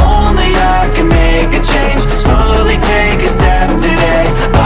Only I can make a change. Slowly take a step today. I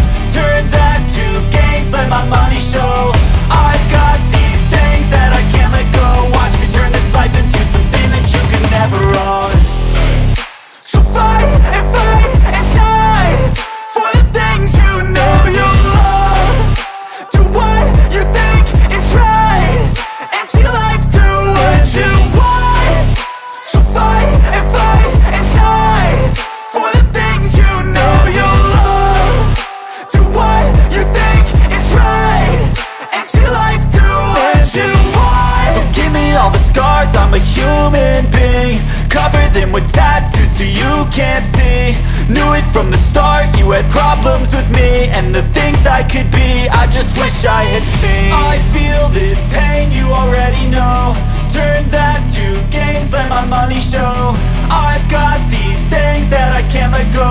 scars, I'm a human being. Cover them with tattoos so you can't see. Knew it from the start, you had problems with me And the things I could be, I just wish I had seen. I feel this pain, you already know. Turn that to gains, let my money show. I've got these things that I can't let go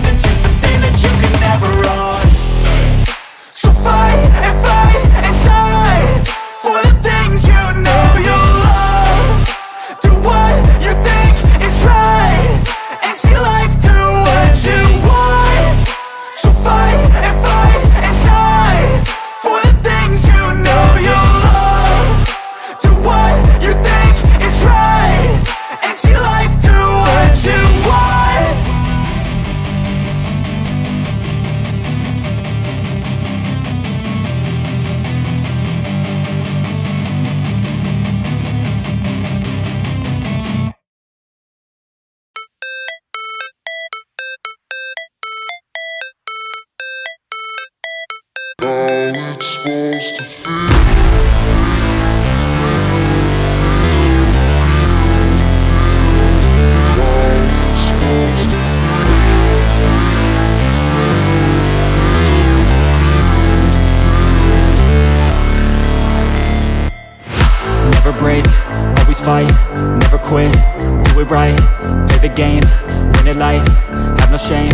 Never break, always fight, never quit, do it right, play the game, win it life, have no shame,